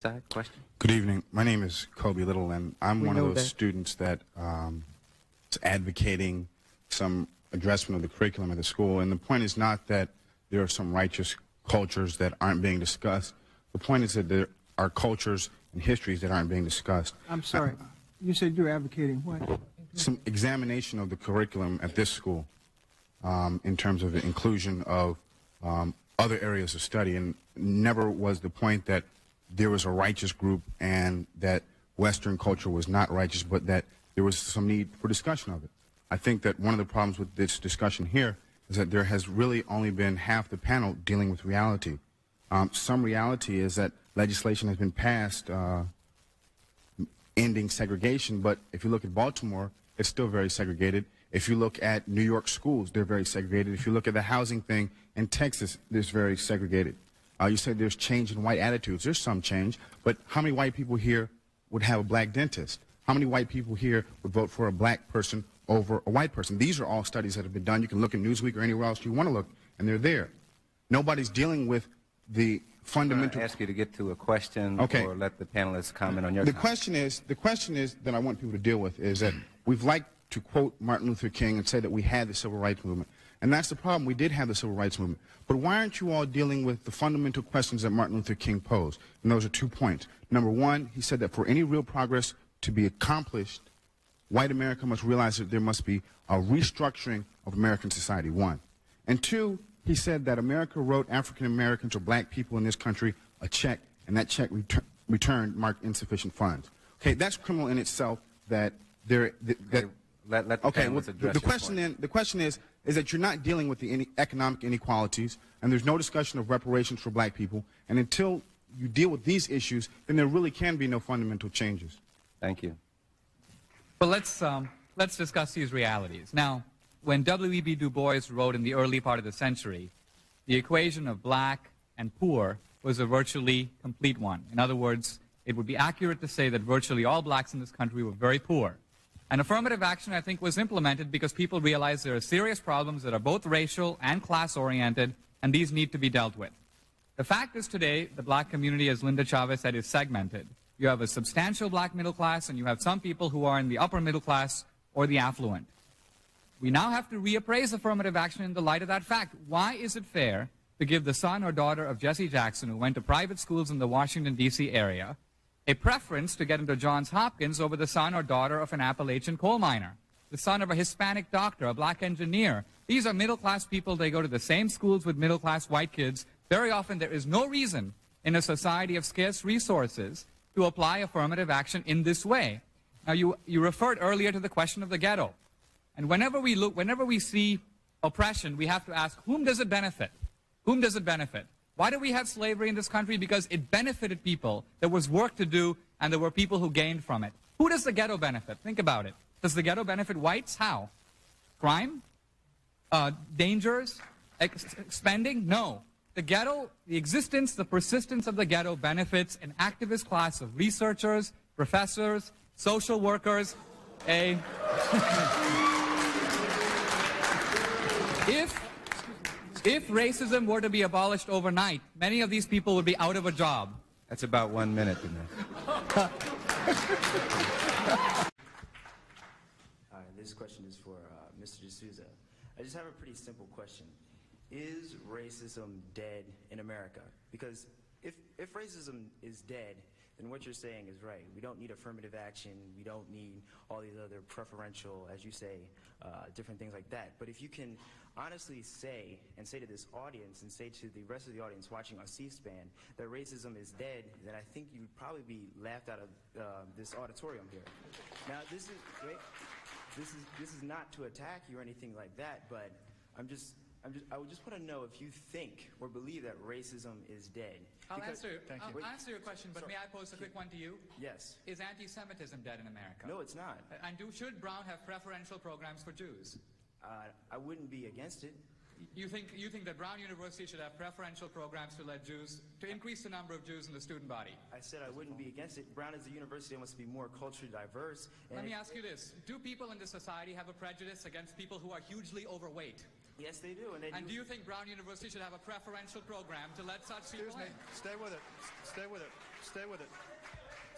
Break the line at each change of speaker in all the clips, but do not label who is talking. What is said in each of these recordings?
Side question.
Good evening. My name is Kobe Little, and I'm
We
one of those
that.
students that um, is advocating some addressment of the curriculum at the school. And the point is not that there are some righteous cultures that aren't being discussed. The point is that there are cultures and histories that aren't being discussed.
I'm sorry. You said you're advocating what?
Some examination of the curriculum at this school um, in terms of the inclusion of um, other areas of study. And never was the point that there was a righteous group and that Western culture was not righteous, but that there was some need for discussion of it. I think that one of the problems with this discussion here is that there has really only been half the panel dealing with reality. Um, some reality is that legislation has been passed uh, ending segregation, but if you look at Baltimore, it's still very segregated. If you look at New York schools, they're very segregated. If you look at the housing thing in Texas, it's very segregated. Uh, you said there's change in white attitudes. There's some change, but how many white people here would have a black dentist? How many white people here would vote for a black person over a white person? These are all studies that have been done. You can look at Newsweek or anywhere else you want to look, and they're there. Nobody's dealing with the fundamental.
to ask you to get to a question
Okay.
or let the panelists comment on your
The
comment.
question is, the question is that I want people to deal with is that we've liked to quote Martin Luther King and say that we had the civil rights movement. And that's the problem. We did have the civil rights movement. But why aren't you all dealing with the fundamental questions that Martin Luther King posed? And those are two points. Number one, he said that for any real progress to be accomplished, white America must realize that there must be a restructuring of American society, one. And two, he said that America wrote African Americans or black people in this country a check, and that check retur- returned marked insufficient funds. Okay, that's criminal in itself that there, that, that
Okay, let, let the
Okay, well, the, the question
point.
then, the question is, is that you're not dealing with the any economic inequalities, and there's no discussion of reparations for black people, and until you deal with these issues, then there really can be no fundamental changes.
Thank you.
Well, let's, um, let's discuss these realities. Now, when W.E.B. Du Bois wrote in the early part of the century, the equation of black and poor was a virtually complete one. In other words, it would be accurate to say that virtually all blacks in this country were very poor. And affirmative action, I think, was implemented because people realized there are serious problems that are both racial and class-oriented, and these need to be dealt with. The fact is today, the black community, as Linda Chavez said, is segmented. You have a substantial black middle class, and you have some people who are in the upper middle class or the affluent. We now have to reappraise affirmative action in the light of that fact. Why is it fair to give the son or daughter of Jesse Jackson, who went to private schools in the Washington, D.C. area, a preference to get into Johns Hopkins over the son or daughter of an Appalachian coal miner, the son of a Hispanic doctor, a black engineer? These are middle class people. They go to the same schools with middle class white kids. Very often, there is no reason in a society of scarce resources to apply affirmative action in this way. Now, you, you referred earlier to the question of the ghetto. And whenever we look, whenever we see oppression, we have to ask, whom does it benefit? Whom does it benefit? Why do we have slavery in this country? Because it benefited people. There was work to do, and there were people who gained from it. Who does the ghetto benefit? Think about it. Does the ghetto benefit whites? How? Crime? Uh, dangers? Ex- spending? No. The ghetto, the existence, the persistence of the ghetto benefits an activist class of researchers, professors, social workers, a if if racism were to be abolished overnight, many of these people would be out of a job.
That's about one minute, Dinesh.
Hi, this question is for uh, Mr. D'Souza. I just have a pretty simple question. Is racism dead in America? Because if, if racism is dead, then what you're saying is right. We don't need affirmative action. We don't need all these other preferential, as you say, uh, different things like that. But if you can honestly say and say to this audience and say to the rest of the audience watching on C-SPAN that racism is dead, then I think you would probably be laughed out of uh, this auditorium here. Now, this is this is this is not to attack you or anything like that, but I'm just just I would just want to know if you think or believe that racism is dead.
I'll
Because-
answer, I'll
you.
answer your question, but may I pose a quick one to you?
Yes.
Is anti-Semitism dead in America?
No, it's not.
And do, should Brown have preferential programs for Jews?
Uh, I wouldn't be against it.
You think, you think that Brown University should have preferential programs to let Jews, to increase the number of Jews in the student body?
I said I wouldn't be against it. Brown is a university that must be more culturally diverse.
Let me ask you this. Do people in this society have a prejudice against people who are hugely overweight?
Yes, they do. And, they
And do you think Brown University should have a preferential program to let such people
Excuse me.
in?
Stay with it. Stay with it. stay with it.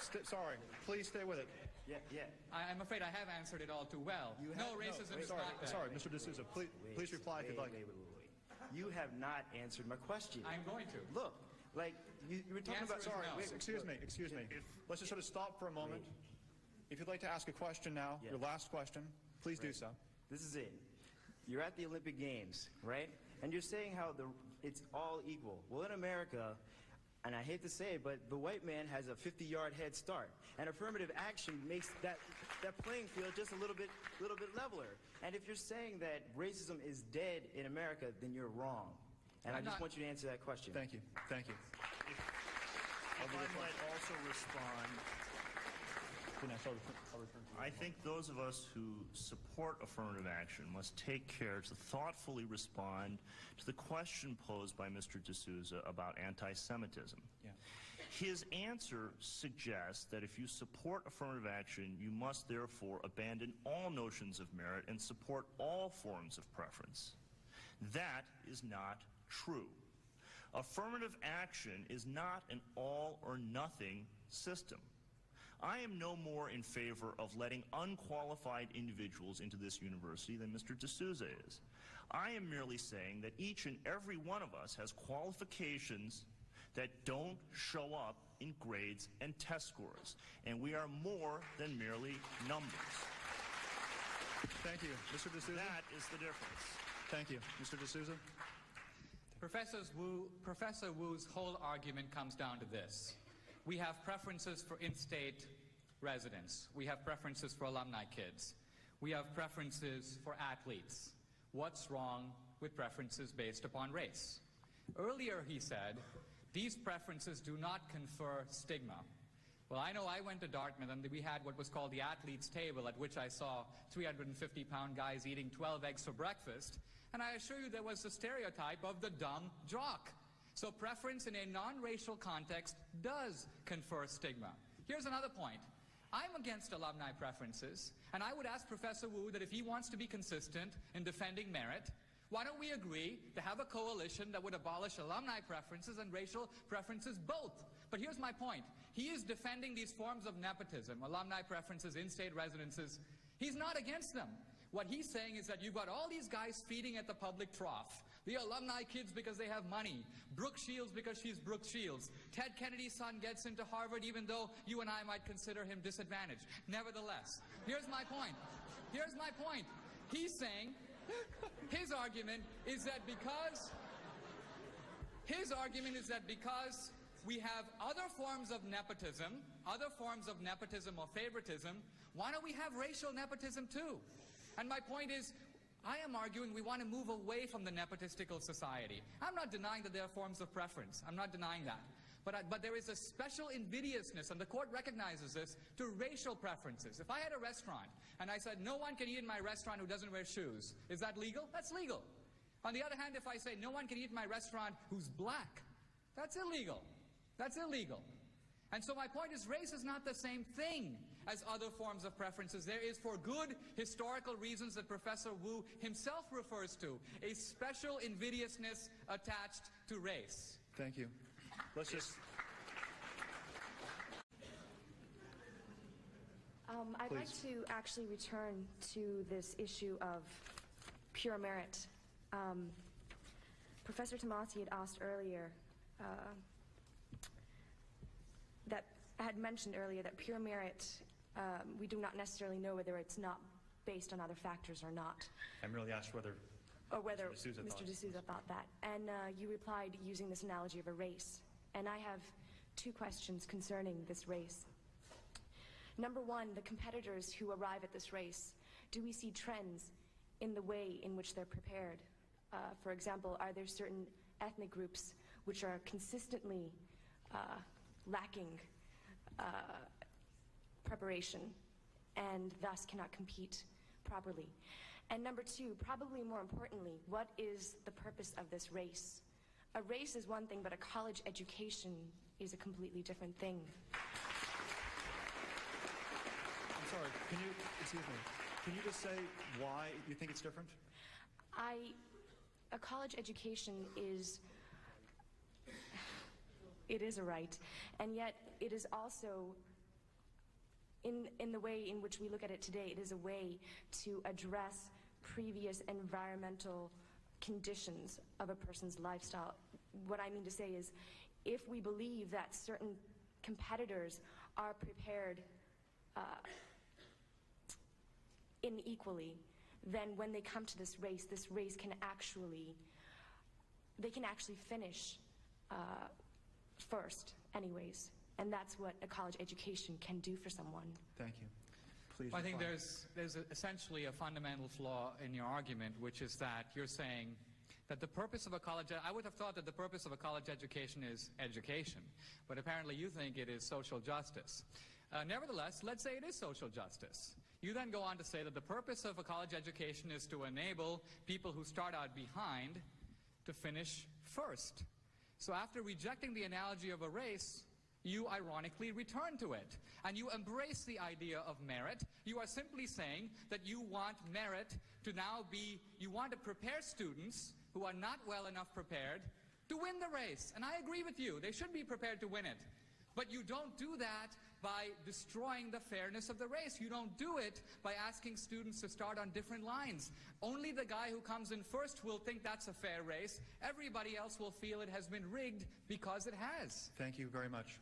St- sorry, please stay with it.
Yeah, yeah.
I, I'm afraid I have answered it all too well.
You
no,
have-
racism
No,
is
sorry,
not that.
sorry, Mr. D'Souza, please, please reply if you'd like.
Wait, wait, wait, wait. You have not answered my question.
I'm going to.
Look, like you, you were talking about.
Sorry,
no.
wait, excuse me, excuse me. Let's just sort of stop for a moment. If you'd like to ask a question now, your last question, please do so.
This is it. You're at the Olympic Games, right? And you're saying how the it's all equal. Well, in America, and I hate to say it, but the white man has a 50-yard head start, and affirmative action makes that that playing field just a little bit little bit leveler. And if you're saying that racism is dead in America, then you're wrong. And i
I'm
just
not-
want you to answer that question.
Thank you, thank you.
If I might also respond,
Dinesh, I'll return, I'll return to you.
I think those of us who support affirmative action must take care to thoughtfully respond to the question posed by Mr. D'Souza about anti-Semitism.
Yeah.
His answer suggests that if you support affirmative action, you must therefore abandon all notions of merit and support all forms of preference. That is not true. Affirmative action is not an all or nothing system. I am no more in favor of letting unqualified individuals into this university than Mr. D'Souza is. I am merely saying that each and every one of us has qualifications that don't show up in grades and test scores, and we are more than merely numbers.
Thank you. Mr. D'Souza?
That is the difference.
Thank you. Mr. D'Souza?
Professor Wu, Professor Wu's whole argument comes down to this. We have preferences for in-state residents. We have preferences for alumni kids. We have preferences for athletes. What's wrong with preferences based upon race? Earlier he said, these preferences do not confer stigma. Well, I know I went to Dartmouth and we had what was called the athlete's table at which I saw 350 pound guys eating 12 eggs for breakfast. And I assure you there was the stereotype of the dumb jock. So preference in a non-racial context does confer stigma. Here's another point. I'm against alumni preferences, and I would ask Professor Wu that if he wants to be consistent in defending merit, why don't we agree to have a coalition that would abolish alumni preferences and racial preferences both? But here's my point. He is defending these forms of nepotism, alumni preferences, in-state residences. He's not against them. What he's saying is that you've got all these guys feeding at the public trough. The alumni kids because they have money. Brooke Shields because she's Brooke Shields. Ted Kennedy's son gets into Harvard even though you and I might consider him disadvantaged. Nevertheless, here's my point. Here's my point. He's saying, his argument is that because, his argument is that because we have other forms of nepotism, other forms of nepotism or favoritism, why don't we have racial nepotism too? And my point is, I am arguing we want to move away from the nepotistical society. I'm not denying that there are forms of preference. I'm not denying that. But, I, but there is a special invidiousness, and the court recognizes this, to racial preferences. If I had a restaurant and I said, no one can eat in my restaurant who doesn't wear shoes, is that legal? That's legal. On the other hand, if I say, no one can eat in my restaurant who's black, that's illegal. That's illegal. And so my point is race is not the same thing as other forms of preferences. There is, for good historical reasons that Professor Wu himself refers to, a special invidiousness attached to race.
Thank you. Let's just,
Um, I'd like to actually return to this issue of pure merit. Um, Professor Tomasi had asked earlier uh, that had mentioned earlier that pure merit um, we do not necessarily know whether it's not based on other factors or not,
I merely asked whether,
or whether
Mr. D'Souza thought-
D'Souza thought that. And uh, you replied using this analogy of a race. And I have two questions concerning this race. Number one, the competitors who arrive at this race, do we see trends in the way in which they're prepared? Uh, for example, are there certain ethnic groups which are consistently uh, lacking uh, preparation and thus cannot compete properly? And number two, probably more importantly, what is the purpose of this race? A race is one thing, but a college education is a completely different thing.
I'm sorry, can you, excuse me, can you just say why you think it's different?
I, a college education is, It is a right. And yet, it is also, in, in the way in which we look at it today, it is a way to address previous environmental conditions of a person's lifestyle. What I mean to say is, if we believe that certain competitors are prepared unequally, then when they come to this race, this race can actually, they can actually finish uh, first, anyways. And that's what a college education can do for someone.
Thank you. Please.
I think there's, there's a, essentially a fundamental flaw in your argument, which is that you're saying that the purpose of a college, I would have thought that the purpose of a college education is education, but apparently you think it is social justice. Uh, nevertheless, let's say it is social justice. You then go on to say that the purpose of a college education is to enable people who start out behind to finish first. So after rejecting the analogy of a race, you ironically return to it. And you embrace the idea of merit. You are simply saying that you want merit to now be, you want to prepare students who are not well enough prepared to win the race. And I agree with you, they should be prepared to win it. But you don't do that by destroying the fairness of the race. You don't do it by asking students to start on different lines. Only the guy who comes in first will think that's a fair race. Everybody else will feel it has been rigged because it has.
Thank you very much.